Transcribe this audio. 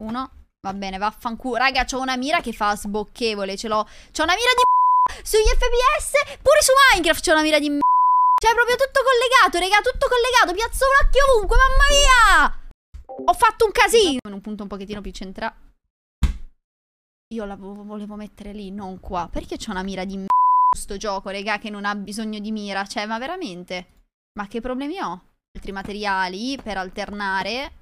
Uno. Va bene, vaffanculo. Raga, c'ho una mira che fa sbocchevole. Ce l'ho. C'ho una mira di sugli FPS. Pure su Minecraft c'ho una mira di Cioè, è proprio tutto collegato, raga. Tutto collegato. Piazzo un occhio ovunque. Mamma mia! Ho fatto un casino. In un punto un pochettino più centrale. Io la volevo mettere lì, non qua. Perché c'ho una mira di sto gioco, raga, che non ha bisogno di mira? Cioè, ma veramente? Ma che problemi ho? Altri materiali per alternare